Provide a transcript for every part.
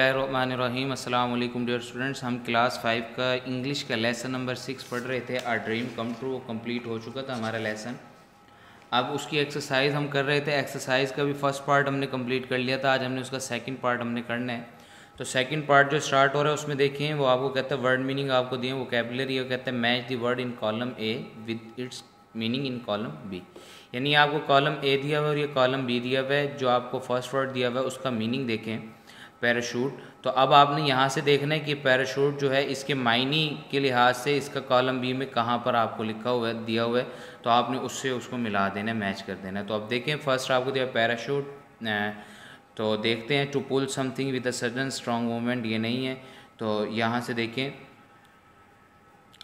बिसमीम अल्लाम dear students. हम क्लास फाइव का इंग्लिश का लेसन नंबर सिक्स पढ़ रहे थे। आर ड्रीम कम ट्रू वो कंप्लीट हो चुका था हमारा लेसन। अब उसकी एक्सरसाइज हम कर रहे थे। एक्सरसाइज का भी फ़र्स्ट पार्ट हमने कंप्लीट कर लिया था। आज हमने उसका सेकंड पार्ट हमने करना है। तो सेकंड पार्ट जो स्टार्ट हो रहा है, उसमें देखें वो आपको कहते हैं वर्ड मीनिंग आपको दिए वो कैबलरी वो कहते हैं match the word in column A with its meaning in column B यानी आपको कॉलम ए दिया हुआ है और ये कॉलम बी दिया हुआ है। जो आपको फ़र्स्ट वर्ड दिया हुआ है, उसका मीनिंग देखें। पैराशूट तो अब आपने यहाँ से देखना है कि पैराशूट जो है, इसके मायनी के लिहाज से इसका कॉलम बी में कहाँ पर आपको लिखा हुआ है, दिया हुआ है। तो आपने उससे उसको मिला देना मैच कर देना। तो अब देखें फ़र्स्ट आपको दिया पैराशूट तो देखते हैं to pull something with a sudden strong movement ये नहीं है। तो यहाँ से देखें,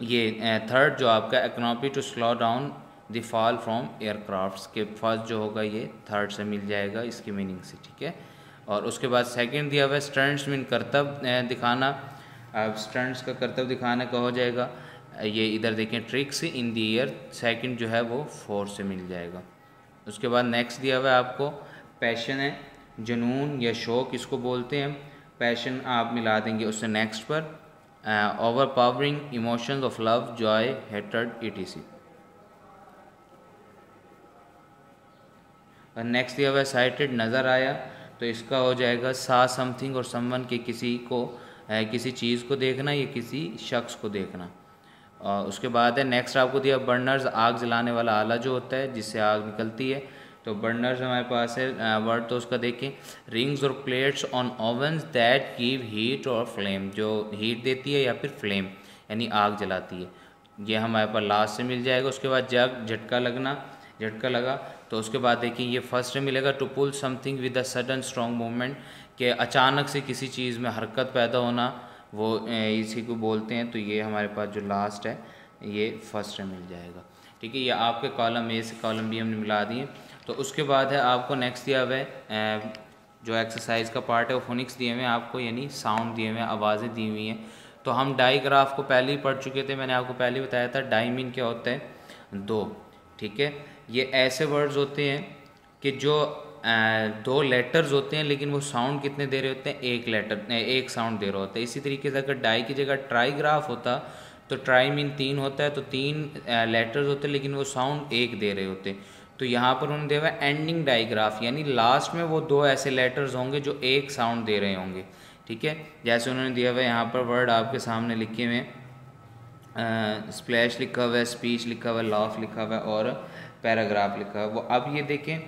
ये थर्ड जो आपका economy to slow down the fall from aircrafts के फ़र्स्ट जो होगा ये थर्ड से मिल जाएगा इसकी मीनिंग से, ठीक है? और उसके बाद सेकंड दिया हुआ है स्टंट्स मीन करतब दिखाना। अब स्टंट्स का दिखाना का हो जाएगा? ये इधर देखें tricks in the year second जो है वो फोर से मिल जाएगा। उसके बाद नेक्स्ट दिया हुआ है आपको पैशन है, जुनून या शौक इसको बोलते हैं। पैशन आप मिला देंगे उससे नेक्स्ट पर overpowering emotions of love joy hatred E next दिया हुआ साइटेड नज़र आया। तो इसका हो जाएगा सा समथिंग और समवन के किसी को किसी चीज़ को देखना या किसी शख्स को देखना। और उसके बाद है नेक्स्ट आपको दिया बर्नर्स आग जलाने वाला आला जो होता है, जिससे आग निकलती है। तो बर्नर्स हमारे पास है वर्ड तो उसका देखें। रिंग्स और plates on ovens that give heat और फ्लेम जो हीट देती है या फिर फ्लेम यानी आग जलाती है। ये हमारे पास लास्ट से मिल जाएगा। उसके बाद जग, झटका लगना, झटका लगा। तो उसके बाद देखिए, ये फ़र्स्ट मिलेगा to pull something with a sudden strong movement कि अचानक से किसी चीज़ में हरकत पैदा होना, वो इसी को बोलते हैं तो ये हमारे पास जो लास्ट है, ये फ़र्स्ट मिल जाएगा। ठीक है, ये आपके कॉलम ए से कॉलम बी हमने मिला दिए। तो उसके बाद है, आपको नेक्स्ट दिया हुआ है जो एक्सरसाइज का पार्ट है, वो फोनिक्स दिए हुए हैं, आपको यानी साउंड दिए हुए हैं, आवाज़ें दी हुई हैं। तो हम डाई ग्राफ को पहले ही पढ़ चुके थे, मैंने आपको पहले बताया था डाई मीन क्या होता है? दो। ठीक है ये ऐसे वर्ड्स होते हैं कि जो दो लेटर्स होते हैं, लेकिन वो साउंड कितने दे रहे होते हैं? एक लेटर एक साउंड दे रहा होता है। इसी तरीके से अगर डाई की जगह ट्राईग्राफ होता तो ट्राई मीन तीन होता है तो तीन लेटर्स होते हैं, लेकिन वो साउंड एक दे रहे होते तो यहाँ पर उन्होंने दिया हुआ एंडिंग डाईग्राफ यानी लास्ट में वो दो ऐसे लेटर्स होंगे जो एक साउंड दे रहे होंगे। ठीक है? जैसे उन्होंने दिया हुआ यहाँ पर वर्ड आपके सामने लिखे हुए स्प्लैश लिखा हुआ है स्पीच लिखा हुआ है लॉफ लिखा हुआ है, और पैराग्राफ लिखा है। वो अब ये देखें,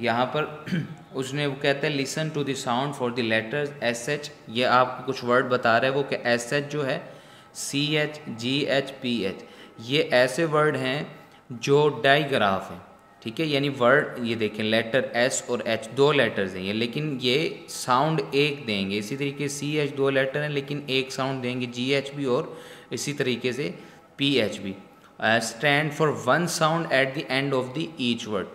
यहाँ पर उसने वो कहता है listen to the sound for the letters S H ये आपको कुछ वर्ड बता रहा है वो कि एस एच जो है C H G H P H ये ऐसे वर्ड हैं जो डाइग्राफ हैं। ठीक है, यानी वर्ड ये देखें लेटर एस और एच दो लेटर्स हैं ये, लेकिन ये साउंड एक देंगे। इसी तरीके सी एच दो लेटर हैं, लेकिन एक साउंड देंगे जी एच भी और इसी तरीके से पी एच भी। Stand for one sound at the end of the each word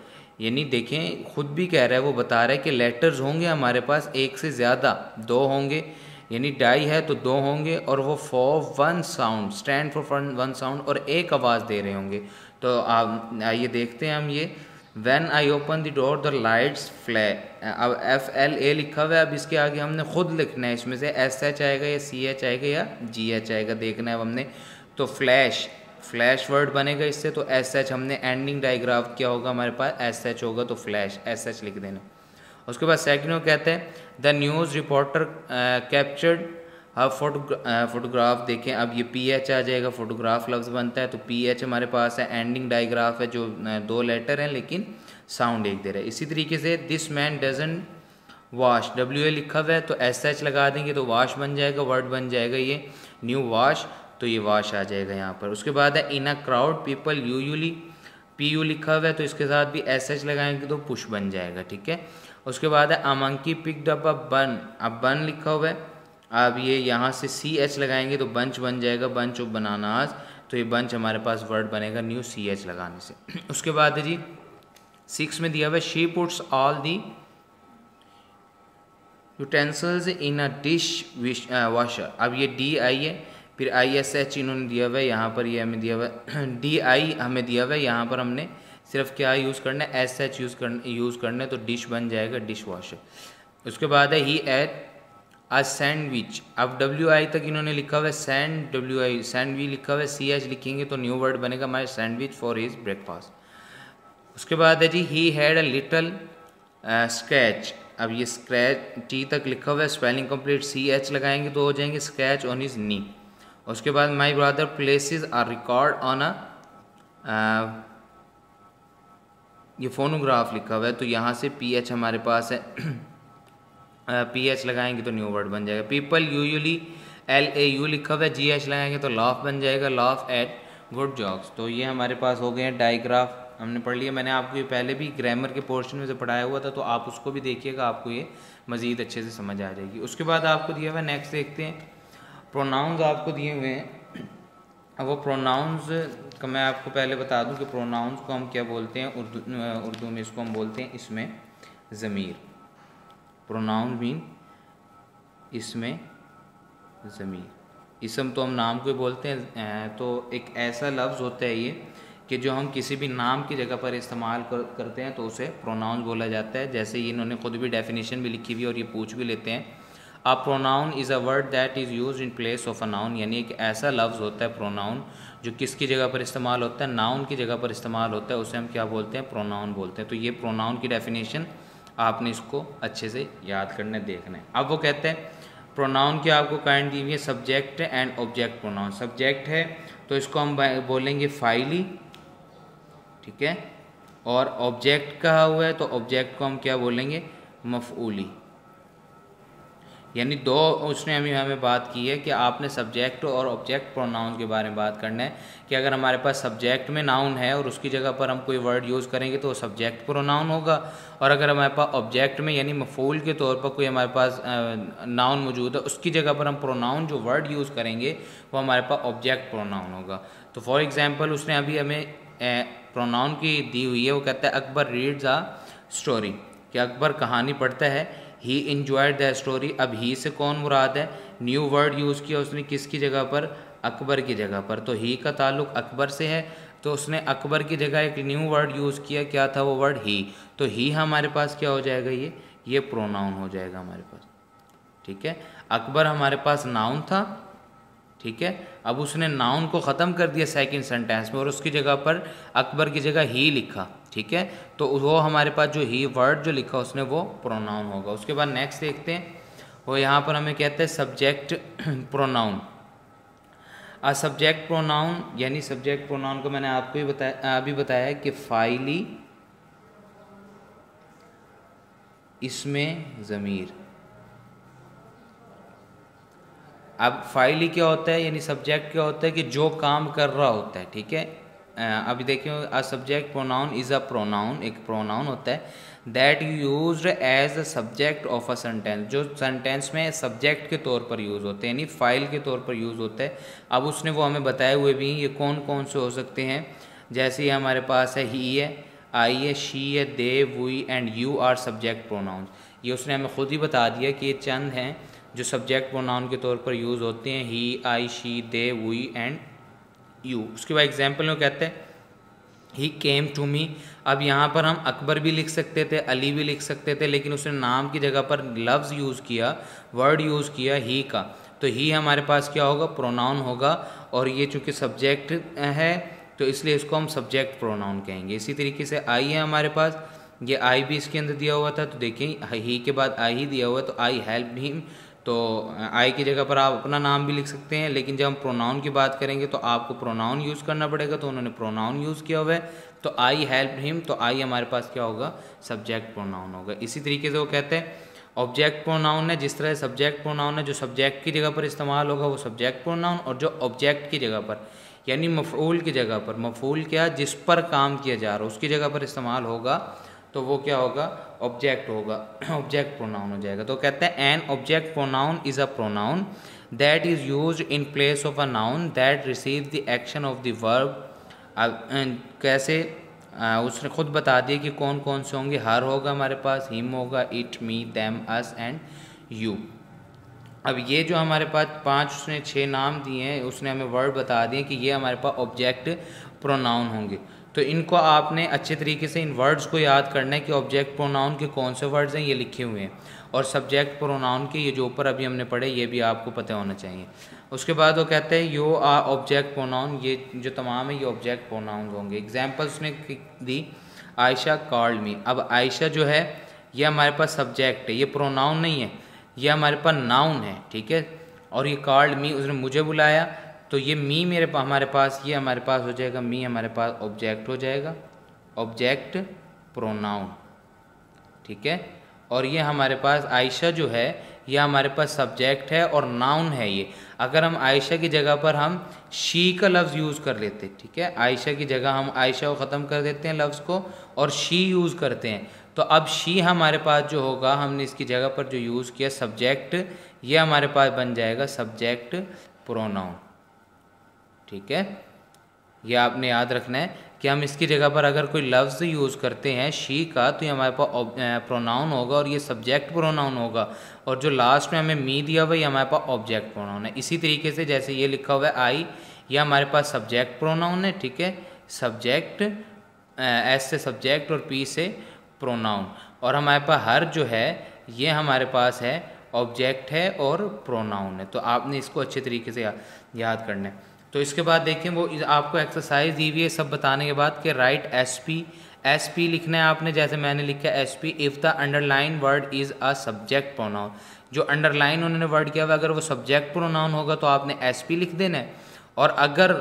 यानी देखें, खुद भी कह रहा है, वो बता रहा है कि लेटर्स होंगे हमारे पास, एक से ज़्यादा, दो होंगे। यानी डाई है तो दो होंगे और वो for one sound stand for one sound और एक आवाज़ दे रहे होंगे। तो आइए देखते हैं हम ये। When I open the door the lights flash अब एफ़ एल ए लिखा हुआ है, अब इसके आगे हमने खुद लिखना है, इसमें से एस एच आएगा या सी एच आएगा या जी एच आएगा, देखना है अब हमने। तो फ्लैश फ्लैश वर्ड बनेगा इससे तो एस एच हमने एंडिंग डायग्राफ क्या होगा हमारे पास एस एच होगा तो फ्लैश एस एच लिख देना। उसके बाद सेकंड कहते हैं द न्यूज़ रिपोर्टर कैप्चर्ड अब फ़ोटो फोटोग्राफ देखें, अब ये पी एच आ जाएगा फोटोग्राफ लफ्ज़ बनता है तो पी एच हमारे पास है एंडिंग डायग्राफ है, जो दो लेटर हैं, लेकिन साउंड एक दे रहा है। इसी तरीके से this man doesn't wash W A लिखा हुआ है तो एस एच लगा देंगे तो वॉश बन जाएगा वर्ड बन जाएगा ये न्यू वॉश तो ये वॉश आ जाएगा यहाँ पर। उसके बाद है in a crowd people usually P U लिखा हुआ है तो इसके साथ भी एस एच लगाएँगे तो पुश बन जाएगा, ठीक है? उसके बाद है अमंकी पिकड अप अ बन अब बन लिखा हुआ है। अब ये यहाँ से सी एच लगाएँगे तो बंच बन जाएगा बंच ऑफ़ बनानाज तो ये बंच हमारे पास वर्ड बनेगा न्यू सी एच लगाने से। उसके बाद है जी सिक्स में दिया हुआ है she puts all the utensils in a dish washer अब ये डी आई है फिर आई एस एच इन्होंने दिया हुआ है, यहाँ पर ये हमें दिया हुआ है। डी आई हमें दिया हुआ है, यहाँ पर हमने सिर्फ़ क्या यूज़ करना है? एस एच यूज़ कर यूज़ करना है तो डिश बन जाएगा डिश वॉशर उसके बाद है ही एट अ सैंडविच अब डब्ल्यू आई तक इन्होंने लिखा हुआ है सैंड डब्ल्यू आई सैंडविच लिखा हुआ है सी एच लिखेंगे तो न्यू वर्ड बनेगा my sandwich for his breakfast उसके बाद है G he had a little scratch अब ये स्क्रैच टी तक लिखा हुआ है स्पेलिंग कंप्लीट सी एच लगाएँगे तो हो जाएँगे स्क्रैच ऑन हिज नी उसके बाद my brother places a record on a ये फोनोग्राफ लिखा हुआ है तो यहाँ से पी एच हमारे पास है। पी एच लगाएँगे तो न्यू वर्ड बन जाएगा। People usually L A U लिखा हुआ है जी एच लगाएँगे तो लॉफ बन जाएगा लॉफ एट गुड जॉक्स तो ये हमारे पास हो गए हैं डाइग्राफ हमने पढ़ लिया, मैंने आपको ये पहले भी ग्रामर के पोर्शन में से पढ़ाया हुआ था तो आप उसको भी देखिएगा, आपको ये मज़ीद अच्छे से समझ आ जाएगी। उसके बाद आपको दिया हुआ नेक्स्ट देखते हैं। प्रोनाउंस आपको दिए हुए हैं। अब वो प्रोनाउंस का मैं आपको पहले बता दूँ कि प्रोनाउंस को हम क्या बोलते हैं? उर्दू उर्दू में इसको हम बोलते हैं इसमें ज़मीर। प्रोनाउन मीन इसमें ज़मीर। इसम तो हम नाम को बोलते हैं तो एक ऐसा लफ्ज़ होता है ये कि जो हम किसी भी नाम की जगह पर इस्तेमाल कर, करते हैं तो उसे प्रोनाउन बोला जाता है। जैसे इन्होंने खुद भी डेफिनेशन भी लिखी हुई और ये पूछ भी लेते हैं। A pronoun is a word that is use in place of a noun यानी एक ऐसा लफ्ज़ होता है प्रोनाउन जो किसकी जगह पर इस्तेमाल होता है नाउन की जगह पर इस्तेमाल होता है, उसे हम क्या बोलते हैं? प्रोनाउन बोलते हैं। तो ये प्रोनाउन की डेफिनेशन आपने इसको अच्छे से याद करने देखना है। अब वो कहते हैं प्रोनाउन की आपको काइंड दी हुई है? Subject and object pronoun subject है तो इसको हम बोलेंगे फाइली ठीक है? और ऑब्जेक्ट कहा हुआ है तो ऑब्जेक्ट को हम क्या बोलेंगे? मफूली यानी दो उसने अभी हमें बात की है कि आपने सब्जेक्ट और ऑब्जेक्ट प्रोनाउन के बारे में बात करना है कि अगर हमारे पास सब्जेक्ट में नाउन है और उसकी जगह पर हम कोई वर्ड यूज़ करेंगे तो वो सब्जेक्ट प्रोनाउन होगा। और अगर हमारे पास ऑब्जेक्ट में यानी मफूल के तौर पर कोई हमारे पास नाउन मौजूद है, उसकी जगह पर हम प्रोनाउन जो वर्ड यूज़ करेंगे, वो हमारे पास ऑब्जेक्ट प्रोनाउन होगा। तो फॉर एग्ज़ाम्पल उसने अभी हमें प्रोनाउन की दी हुई है, वो कहता है, अकबर रीड्स आ स्टोरी कि अकबर कहानी पढ़ता है ही इन्जॉयड द स्टोरी अब ही से कौन मुराद है? न्यू वर्ड यूज़ किया उसने किसकी जगह पर? अकबर की जगह पर। तो ही का ताल्लुक अकबर से है। तो उसने अकबर की जगह एक न्यू वर्ड यूज़ किया। क्या था वो वर्ड ही तो ही हमारे पास क्या हो जाएगा ये? ये प्रोनाउन हो जाएगा हमारे पास। ठीक है? अकबर हमारे पास नाउन था। ठीक है? अब उसने नाउन को ख़त्म कर दिया सेकंड सेंटेंस में और उसकी जगह पर अकबर की जगह ही लिखा, ठीक है? तो वो हमारे पास जो ही वर्ड जो लिखा उसने वो प्रोनाउन होगा। उसके बाद नेक्स्ट देखते हैं। वो यहाँ पर हमें कहते हैं subject pronoun uh subject pronoun यानी सब्जेक्ट प्रोनाउन को मैंने आपको भी बताया, अभी बताया कि फाइली इसमें ज़मीर। अब फ़ाइल ही क्या होता है? यानी सब्जेक्ट क्या होता है कि जो काम कर रहा होता है, ठीक है? अभी देखिए a subject pronoun is a pronoun एक प्रोनाउन होता है that use as a subject of a sentence जो सेंटेंस में सब्जेक्ट के तौर पर यूज़ होते हैं, यानी फ़ाइल के तौर पर यूज़ होता है, अब उसने वो हमें बताए हुए भी हैं, ये कौन कौन से हो सकते हैं? जैसे ये हमारे पास है ही है आई है शी है they we and you are subject pronoun ये उसने हमें खुद ही बता दिया कि ये चंद हैं जो सब्जेक्ट प्रोनाउन के तौर पर यूज़ होते हैं he I she they we and you उसके बाद एग्ज़ाम्पल में कहते हैं ही केम टू मी अब यहाँ पर हम अकबर भी लिख सकते थे, अली भी लिख सकते थे, लेकिन उसने नाम की जगह पर लफ्ज़ यूज़ किया वर्ड यूज़ किया ही का. तो ही हमारे पास क्या होगा? प्रोनाउन होगा. और ये चूँकि सब्जेक्ट है तो इसलिए इसको हम सब्जेक्ट प्रोनाउन कहेंगे. इसी तरीके से आई है हमारे पास. ये आई भी इसके अंदर दिया हुआ था तो देखें ही के बाद आई ही दिया हुआ तो आई हेल्प हिम तो आई की जगह पर आप अपना नाम भी लिख सकते हैं, लेकिन जब हम प्रोनाउन की बात करेंगे तो आपको प्रोनाउन यूज़ करना पड़ेगा तो उन्होंने प्रोनाउन यूज़ किया हुआ है। तो आई हेल्प हिम तो आई हमारे पास क्या होगा? सब्जेक्ट प्रोनाउन होगा। इसी तरीके से वो कहते हैं ऑब्जेक्ट प्रोनाउन है, जिस तरह सब्जेक्ट प्रोनाउन है, जो सब्जेक्ट की जगह पर इस्तेमाल होगा, वो सब्जेक्ट प्रोनाउन और जो ऑब्जेक्ट की जगह पर, यानी मफूल की जगह पर, मफूल क्या? जिस पर काम किया जा रहा है, उसकी जगह पर इस्तेमाल होगा तो वो क्या होगा? ऑब्जेक्ट होगा। ऑब्जेक्ट प्रोनाउन हो जाएगा। तो कहते हैं an object pronoun is a pronoun that is use in place of a noun that receive the action of the verb कैसे? आ, उसने खुद बता दिया कि कौन कौन से होंगे। हर होगा हमारे पास हिम होगा it me them us and you अब ये जो हमारे पास पाँच उसने छः नाम दिए हैं उसने हमें वर्ड बता दिए कि ये हमारे पास ऑब्जेक्ट प्रोनाउन होंगे। तो इनको आपने अच्छे तरीके से इन वर्ड्स को याद करना है कि ऑब्जेक्ट प्रोनाउन के कौन से वर्ड्स हैं, ये लिखे हुए हैं। और सब्जेक्ट प्रोनाउन के ये जो ऊपर अभी हमने पढ़े, ये भी आपको पता होना चाहिए। उसके बाद वो कहते हैं यो आ ऑब्जेक्ट प्रोनाउन ये जो तमाम है, ये ऑब्जेक्ट प्रोनाउन होंगे। एग्जाम्पल्स उसने दी आयशा कॉल्ड मी अब आयशा जो है, ये हमारे पास सब्जेक्ट है, ये प्रोनाउन नहीं है, ये हमारे पास नाउन है, ठीक है? और ये कॉल्ड मी उसने मुझे बुलाया तो ये मी मेरे पास हमारे पास, ये हमारे पास हो जाएगा मी हमारे पास ऑब्जेक्ट हो जाएगा। ऑब्जेक्ट प्रोनाउन ठीक है? और ये हमारे पास आयशा जो है, ये हमारे पास सब्जेक्ट है और नाउन है ये। अगर हम आयशा की जगह पर हम शी का लफ्ज़ यूज़ कर लेते, ठीक है? आयशा की जगह हम आयशा को ख़त्म कर देते हैं लफ्ज़ को और शी यूज़ करते हैं। तो अब शी हमारे पास जो होगा, हमने इसकी जगह पर जो यूज़ किया सब्जेक्ट ये हमारे पास बन जाएगा सब्जेक्ट प्रोनाउन ठीक है? ये आपने याद रखना है कि हम इसकी जगह पर अगर कोई लफ्ज़ यूज़ करते हैं शी का तो ये हमारे पास प्रोनाउन होगा और ये सब्जेक्ट प्रोनाउन होगा। और जो लास्ट में हमें मी दिया हुआ ये हमारे पास ऑब्जेक्ट प्रोनाउन है। इसी तरीके से जैसे ये लिखा हुआ है आई ये हमारे पास सब्जेक्ट प्रोनाउन है, ठीक है? सब्जेक्ट एस से सब्जेक्ट और पी से प्रोनाउन और हमारे पास हर जो है, ये हमारे पास है ऑब्जेक्ट है और प्रोनाउन है। तो आपने इसको अच्छे तरीके से याद करना है। तो इसके बाद देखें वो आपको एक्सरसाइज दी हुई है सब बताने के बाद कि write S P S P लिखना है आपने, जैसे मैंने लिखा S P if the underline word is a subject pronoun जो अंडरलाइन उन्होंने वर्ड किया हुआ अगर वो सब्जेक्ट प्रोनाउन होगा तो आपने एस पी लिख देना है। और अगर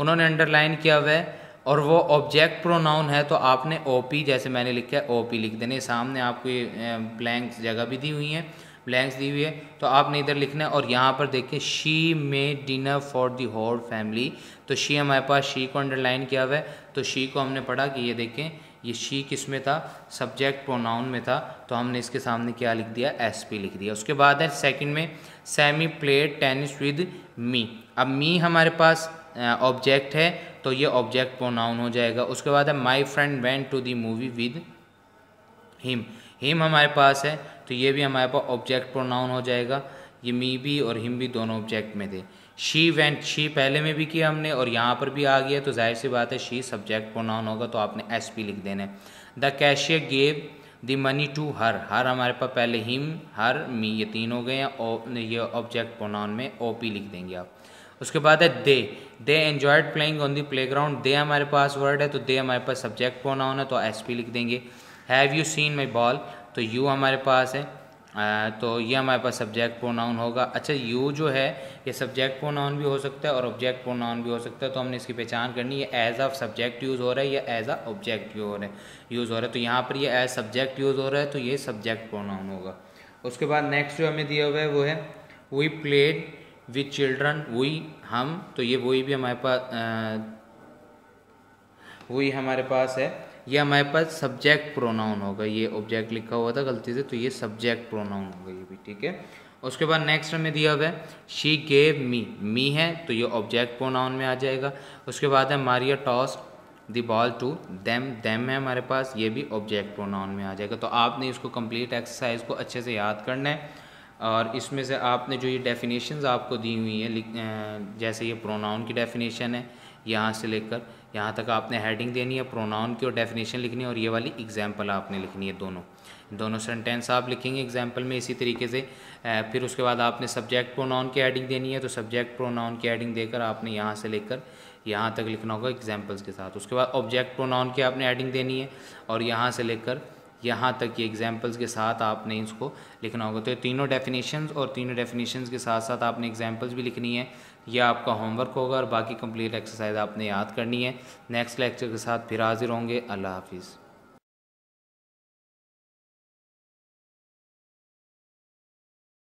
उन्होंने अंडरलाइन किया हुआ है और वो ऑब्जेक्ट प्रोनाउन है तो आपने ओ पी जैसे मैंने लिखा है ओ पी लिख देने सामने आपको ये ब्लैंक जगह भी दी हुई है। ब्लैंक्स दी हुई है। तो आपने इधर लिखना है और यहाँ पर देखिए she made dinner for the whole family तो शी हमारे पास शी को अंडरलाइन किया हुआ है। तो शी को हमने पढ़ा कि ये देखें, ये शी किसमें था? सब्जेक्ट प्रोनाउन में था। तो हमने इसके सामने क्या लिख दिया? एस पी लिख दिया। उसके बाद है सेकंड में Sammy played tennis with me अब मी हमारे पास ऑब्जेक्ट है तो ये ऑब्जेक्ट प्रोनाउन हो जाएगा। उसके बाद है my friend went to the movie with him him हमारे पास है। तो ये भी हमारे पास ऑब्जेक्ट प्रोनाउन हो जाएगा। ये मी भी और हिम भी दोनों ऑब्जेक्ट में थे। शी वेंट शी पहले में भी किया हमने और यहाँ पर भी आ गया। तो ज़ाहिर सी बात है शी सब्जेक्ट प्रोनाउन होगा तो आपने एस पी लिख देना है। The cashier gave the money to her her हमारे पास पहले हिम हर मी ये तीन हो गए हैं। ये ऑब्जेक्ट प्रोनाउन में ओ पी लिख देंगे आप। उसके बाद है they they enjoyed playing on the play ground they हमारे पास वर्ड है तो दे हमारे पास सब्जेक्ट प्रोनाउन है तो एस पी लिख देंगे। Have you seen my ball तो यू हमारे पास है आ, तो ये हमारे पास सब्जेक्ट प्रोनाउन होगा। अच्छा यू जो है ये सब्जेक्ट प्रोनाउन भी हो सकता है और ऑब्जेक्ट प्रोनाउन भी हो सकता है तो हमने इसकी पहचान करनी है। एज अ सब्जेक्ट यूज़ हो रहा है या एज अ ऑब्जेक्ट यूज़ हो रहा है। यूज़ हो रहा है तो यहाँ पर ये एज सब्जेक्ट यूज़ हो रहा है तो ये सब्जेक्ट प्रोनाउन होगा। उसके बाद नेक्स्ट जो हमें दिया हुआ है वो है वी प्लेड विथ चिल्ड्रन वही हम तो ये वही भी हमारे पास वही हमारे पास है। ये हमारे पास सब्जेक्ट प्रोनाउन होगा, ये ऑब्जेक्ट लिखा हुआ था गलती से तो ये सब्जेक्ट प्रोनाउन होगा ये भी, ठीक है? उसके बाद नेक्स्ट हमें दिया हुआ है शी गेव मी मी है तो ये ऑब्जेक्ट प्रोनाउन में आ जाएगा। उसके बाद है Maria toss the ball to them them है हमारे पास, ये भी ऑब्जेक्ट प्रोनाउन में आ जाएगा। तो आपने इसको कंप्लीट एक्सरसाइज को अच्छे से याद करना है, और इसमें से आपने जो ये डेफिनेशंस आपको दी हुई है जैसे ये प्रोनाउन की डेफिनेशन है, यहाँ से लेकर यहाँ तक आपने हेडिंग देनी है प्रोनाउन की और डेफिनेशन लिखनी है और ये वाली एग्ज़ाम्पल आपने लिखनी है दोनों। दोनों सेंटेंस आप लिखेंगे एग्ज़ाम्पल में इसी तरीके से। फिर उसके बाद आपने सब्जेक्ट प्रोनाउन की हेडिंग देनी है तो सब्जेक्ट प्रोनाउन की हेडिंग देकर आपने यहाँ से लेकर यहाँ तक लिखना होगा एग्जाम्पल्स के साथ। उसके बाद ऑब्जेक्ट प्रोनाउन की आपने हेडिंग देनी है और यहाँ से लेकर यहाँ तक ये एग्जाम्पल्स के साथ आपने इसको लिखना होगा। तो ये तीनों डेफिनेशंस और तीनों डेफिनेशंस के साथ साथ आपने एग्जाम्पल्स भी लिखनी है। ये आपका होमवर्क होगा और बाकी कंप्लीट एक्सरसाइज आपने याद करनी है। नेक्स्ट लेक्चर के साथ फिर हाजिर होंगे। अल्लाह हाफिज़।